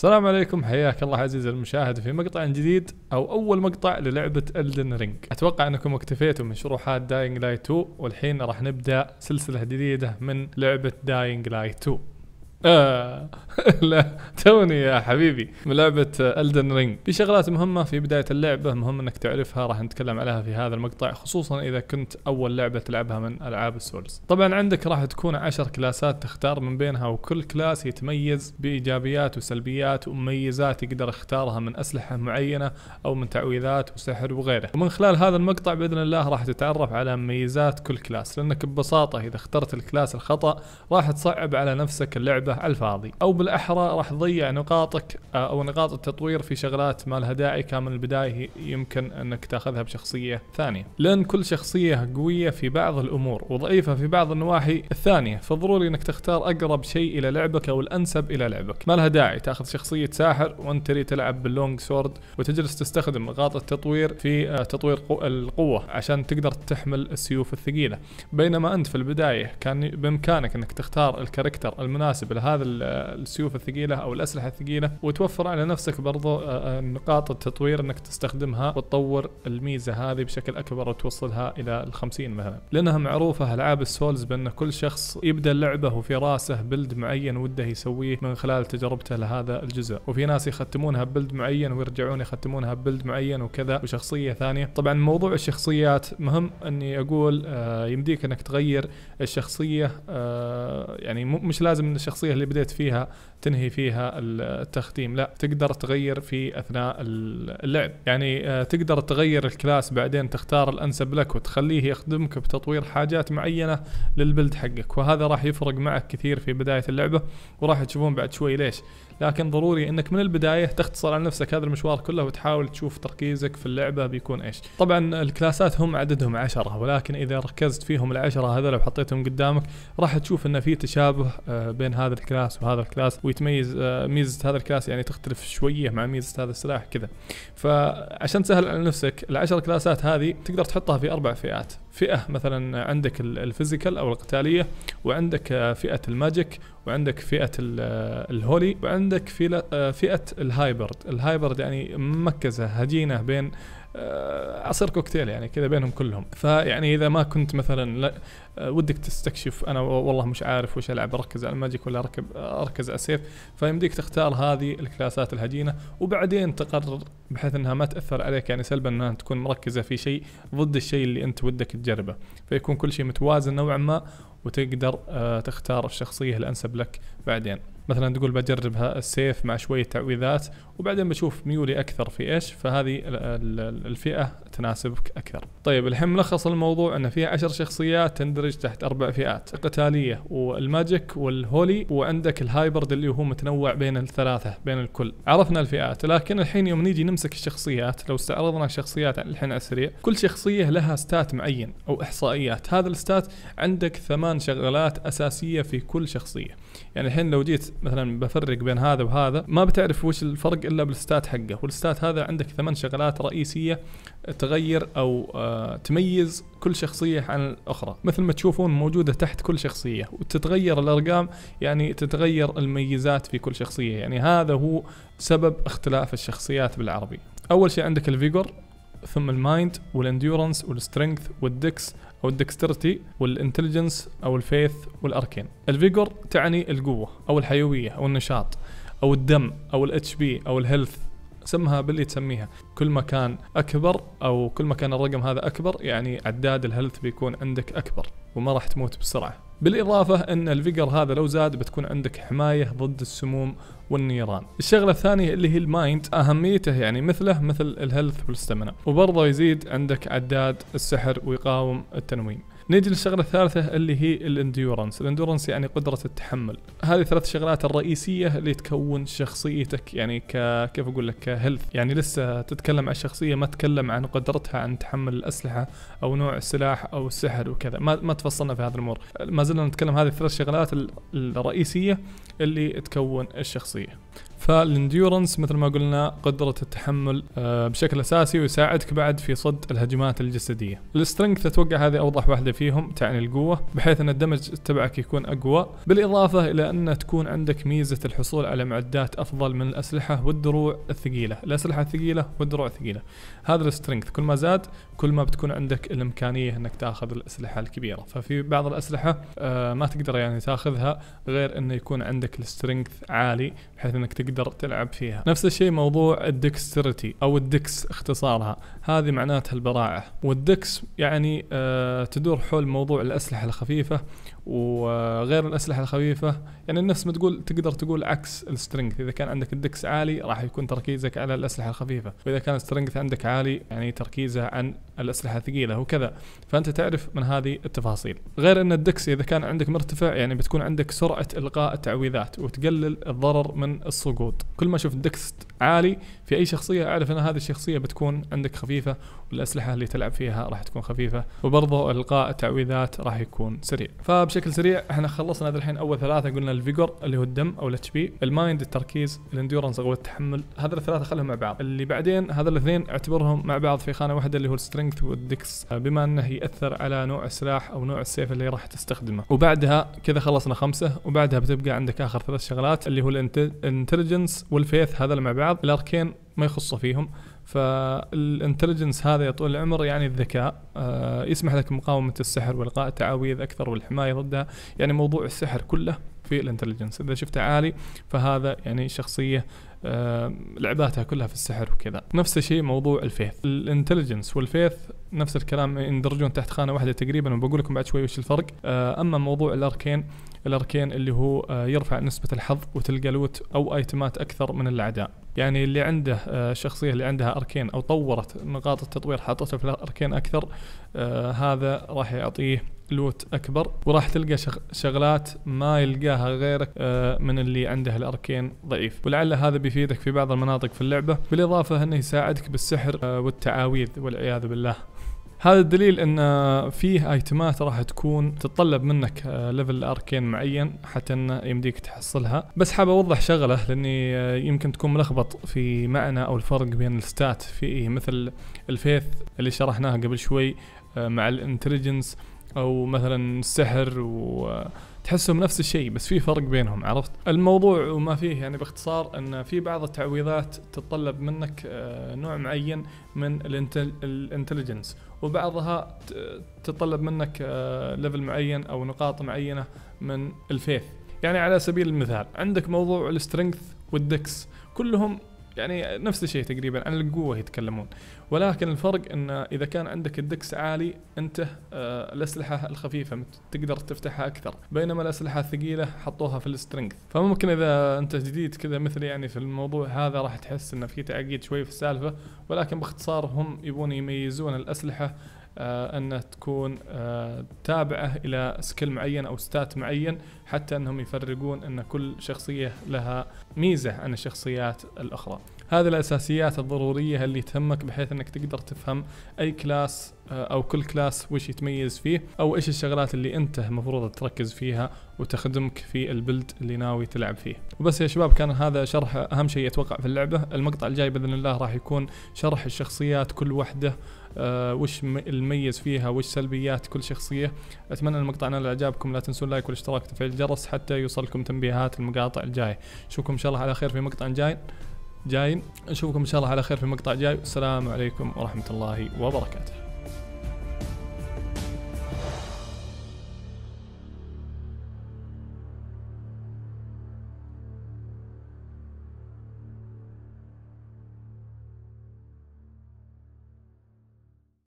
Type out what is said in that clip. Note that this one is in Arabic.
السلام عليكم حياك الله عزيزي المشاهد في مقطع جديد أو أول مقطع للعبة Elden Ring أتوقع أنكم اكتفيتوا من شروحات Dying Light 2 والحين راح نبدأ سلسلة جديدة من لعبة Dying Light 2 آه. لا توني يا حبيبي من لعبة Elden Ring في شغلات مهمة في بداية اللعبة مهم إنك تعرفها راح نتكلم عليها في هذا المقطع خصوصا إذا كنت أول لعبة تلعبها من ألعاب ال Souls طبعا عندك راح تكون عشر كلاسات تختار من بينها وكل class يتميز بإيجابيات وسلبيات ومميزات يقدر يختارها من أسلحة معينة أو من تعويذات وسحر وغيره. ومن خلال هذا المقطع بإذن الله راح تتعرف على مميزات كل class لأنك ببساطة إذا اخترت ال class الخطأ راح تصعب على نفسك اللعبة على الفاضي. أو بالأحرى راح تضيع نقاطك آه، أو نقاط التطوير في شغلات ما لها داعي كان من البداية يمكن أنك تأخذها بشخصية ثانية. لأن كل شخصية قوية في بعض الأمور وضعيفة في بعض النواحي الثانية فضروري أنك تختار أقرب شيء إلى لعبك أو الأنسب إلى لعبك. ما لها داعي تأخذ شخصية ساحر وأنت تريد تلعب بال long sword وتجلس تستخدم نقاط التطوير في آه، تطوير القوة عشان تقدر تحمل السيوف الثقيلة. بينما أنت في البداية كان بإمكانك أنك تختار ال character المناسب هذا السيوف الثقيلة أو الأسلحة الثقيلة وتوفر على نفسك برضو آه، آه، نقاط التطوير إنك تستخدمها وتطور الميزة هذه بشكل أكبر وتوصلها إلى ال 50 مثلا. لأنها معروفة ألعاب ال Souls بأن كل شخص يبدأ اللعبه وفي راسه build معين وده يسويه من خلال تجربته لهذا الجزء. وفي ناس يختمونها ب build معين ويرجعون يختمونها ب build معين وكذا وشخصية ثانية. طبعا موضوع الشخصيات مهم إني أقول آه يمديك إنك تغير الشخصية يعني مش لازم إن الشخصية الشخصيه اللي بديت فيها تنهي فيها التختيم. لا تقدر تغير في أثناء اللعب. يعني آه، تقدر تغير الكلاس بعدين تختار الأنسب لك وتخليه يخدمك بتطوير حاجات معينة للبلد حقك. وهذا راح يفرق معك كثير في بداية اللعبة وراح تشوفون بعد شوي ليش. لكن ضروري إنك من البداية تختصر على نفسك هذا المشوار كله وتحاول تشوف تركيزك في اللعبة بيكون إيش. طبعا الكلاسات هم عددهم عشرة ولكن إذا ركزت فيهم العشرة هذول وحطيتهم قدامك راح تشوف إن في تشابه آه، بين هذا ال class وهذا ال class ويتميز آه، ميزة هذا ال class يعني تختلف شوية مع ميزة هذا السلاح كذا. فعشان تسهل على نفسك العشر class ات هذه تقدر تحطها في أربع فئات. فئة مثلا عندك ال physical أو القتالية وعندك آه، فئة ال magic وعندك فئة ال holy وعندك فئة ال hybrid. ال hybrid يعني مكس هجينة بين آه، عصير كوكتيل يعني كذا بينهم كلهم. فيعني إذا ما كنت مثلا لا آه، ودك تستكشف أنا والله مش عارف وش ألعب أركز على ال magic ولا أركب أركز على السيف. فيمديك تختار هذه ال class ات الهجينة وبعدين تقرر بحيث إنها ما تأثر عليك يعني سلبا إنها تكون مركزة في شيء ضد الشيء اللي أنت ودك تجربه. فيكون كل شيء متوازن نوعا ما وتقدر آه، تختار الشخصية الأنسب لك بعدين. مثلا تقول بجرب السيف مع شوية تعويذات وبعدين بشوف ميولي أكثر في إيش فهذه الفئة تناسبك أكثر. طيب الحين ملخص الموضوع إن فيها عشر شخصيات تندرج تحت أربع فئات القتالية وال magic وال holy وعندك ال hybrid اللي هو متنوع بين الثلاثة بين الكل. عرفنا الفئات لكن الحين يوم نيجي نمسك الشخصيات لو استعرضنا الشخصيات الحين على السريع كل شخصية لها ستات معين أو إحصائيات هذا الستات عندك ثمان شغلات أساسية في كل شخصية. يعني الحين لو جيت مثلا بفرق بين هذا وهذا ما بتعرف وش الفرق إلا بالستات حقه. والستات هذا عندك ثمان شغلات رئيسية تغير أو آه تميز كل شخصية عن الأخرى. مثل ما تشوفون موجودة تحت كل شخصية وتتغير الأرقام يعني تتغير الميزات في كل شخصية. يعني هذا هو سبب اختلاف الشخصيات بالعربي. أول شيء عندك ال vigor ثم ال mind وال endurance وال strength وال dex أو ال dexterity وال intelligence أو ال faith وال arcane ال vigor تعني القوة أو الحيوية أو النشاط أو الدم أو ال HP أو ال health سمها باللي تسميها. كل ما كان أكبر أو كل ما كان الرقم هذا أكبر يعني عداد ال health بيكون عندك أكبر وما راح تموت بسرعة. بالإضافة إن ال vigor هذا لو زاد بتكون عندك حماية ضد السموم والنيران. الشغلة الثانية اللي هي ال mind أهميته يعني مثله مثل ال health وال stamina. وبرضه يزيد عندك عداد السحر ويقاوم التنويم. نيجي للشغلة الثالثة اللي هي ال endurance ال endurance يعني قدرة التحمل. هذه ثلاث شغلات الرئيسية اللي تكون شخصيتك يعني ك كيف أقول لك ك health يعني لسه تتكلم عن الشخصيه ما تتكلم عن قدرتها عن تحمل الأسلحة أو نوع السلاح أو السحر وكذا. ما ما تفصلنا في هذه الأمور. ما زلنا نتكلم هذه الثلاث شغلات الرئيسية اللي تكون الشخصية. فال endurance مثل ما قلنا قدرة التحمل آه، بشكل أساسي ويساعدك بعد في صد الهجمات الجسدية. ال strength أتوقع هذه أوضح واحدة فيهم تعني القوة بحيث أن ال damage تبعك يكون أقوى. بالإضافة إلى أن تكون عندك ميزة الحصول على معدات أفضل من الأسلحة والدروع الثقيلة. الأسلحة الثقيلة والدروع الثقيلة. هذا ال strength كل ما زاد كل ما بتكون عندك الإمكانية إنك تاخذ الأسلحة الكبيرة. ففي بعض الأسلحة آه، ما تقدر يعني تاخذها غير إنه يكون عندك ال strength عالي بحيث إنك تقدر تلعب فيها. نفس الشيء موضوع ال dexterity أو ال dex اختصارها. هذه معناتها البراعة. وال dex يعني آه تدور حول موضوع الأسلحة الخفيفة وغير الأسلحة الخفيفة. يعني النفس ما تقول تقدر تقول عكس ال strength. إذا كان عندك ال dex عالي راح يكون تركيزك على الأسلحة الخفيفة. وإذا كان ال strength عندك عالي يعني تركيزه عن الأسلحة الثقيلة وكذا. فأنت تعرف من هذه التفاصيل. غير أن ال dex إذا كان عندك مرتفع يعني بتكون عندك سرعة إلقاء التعويذات وتقلل الضرر من السقوط كل ما شفت dex عالي في أي شخصية أعرف إن هذه الشخصية بتكون عندك خفيفة والأسلحة اللي تلعب فيها راح تكون خفيفة وبرضه إلقاء التعويذات راح يكون سريع. فبشكل سريع إحنا خلصنا هذا الحين أول ثلاثة قلنا ال vigor اللي هو الدم أو ال HP ال mind التركيز ال endurance أو التحمل. هذول الثلاثة خلهم مع بعض. اللي بعدين هذول الاثنين اعتبرهم مع بعض في خانة واحدة اللي هو ال strength وال dex بما إنه يأثر على نوع السلاح أو نوع السيف اللي راح تستخدمه. وبعدها كذا خلصنا خمسة وبعدها بتبقى عندك آخر ثلاث شغلات اللي هو ال intelligence وال faith هذول مع بعض ال arcane ما يخص فيهم. فال intelligence هذا يا طول العمر يعني الذكاء آه يسمح لك مقاومة السحر والقاء التعاويذ أكثر والحماية ضدها. يعني موضوع السحر كله في ال intelligence إذا شفته عالي فهذا يعني شخصية آه لعباتها كلها في السحر وكذا. نفس الشيء موضوع ال faith ال intelligence وال faith نفس الكلام يندرجون تحت خانة واحدة تقريبا وبقول لكم بعد شوي وش الفرق. آه أما موضوع ال arcane ال arcane اللي هو آه يرفع نسبة الحظ وتلقى loot أو item ات أكثر من الأعداء. يعني اللي عنده آه الشخصيه اللي عندها arcane أو طورت نقاط التطوير حاطتها في ال arcane أكثر آه هذا راح يعطيه loot أكبر وراح تلقى شغلات ما يلقاها غيرك آه من اللي عنده ال arcane ضعيف. ولعل هذا بيفيدك في بعض المناطق في اللعبة بالإضافة إنه يساعدك بالسحر آه والتعاويذ والعياذ بالله. هذا الدليل إن فيه item ات راح تكون تتطلب منك level آه، arcane معين حتى انه يمديك تحصلها. بس حاب أوضح شغلة لأني آه، يمكن تكون ملخبط في معنى أو الفرق بين ال stat ات في مثل ال faith اللي شرحناها قبل شوي آه، مع ال intelligence أو مثلا السحر و تحسهم نفس الشيء بس في فرق بينهم عرفت؟ الموضوع وما فيه يعني باختصار إن في بعض التعويضات تتطلب منك نوع معين من ال intelligence وبعضها تتطلب منك level آه، معين أو نقاط معينة من ال faith. يعني على سبيل المثال عندك موضوع ال strength وال dex كلهم يعني نفس الشيء تقريبا عن القوة يتكلمون. ولكن الفرق إن إذا كان عندك ال dex عالي أنت آه الأسلحة الخفيفة تقدر تفتحها أكثر. بينما الأسلحة الثقيلة حطوها في ال strength. فممكن إذا أنت جديد كذا مثل يعني في الموضوع هذا راح تحس إنه في تعقيد شوي في السالفة. ولكن باختصار هم يبون يميزون الأسلحة آه إنها تكون آه تابعة إلى skill معين أو stat معين حتى إنهم يفرقون إن كل شخصية لها ميزة عن الشخصيات الأخرى. هذه الأساسيات الضرورية اللي تهمك بحيث إنك تقدر تفهم أي class آه، أو كل class وش يتميز فيه أو إيش الشغلات اللي أنت المفروض تركز فيها وتخدمك في ال build اللي ناوي تلعب فيه. وبس يا شباب كان هذا شرح أهم شيء أتوقع في اللعبة. المقطع الجاي بإذن الله راح يكون شرح الشخصيات كل وحدة آه وش المميز فيها وش سلبيات كل شخصية. أتمنى المقطع نال اعجابكم لا تنسون اللايك والاشتراك وتفعيل الجرس حتى يوصلكم تنبيهات المقاطع الجاية. اشوفكم شاء الله على خير في مقطع جاي جاي. نشوفكم إن شاء الله على خير في مقطع جاي. والسلام عليكم ورحمة الله وبركاته.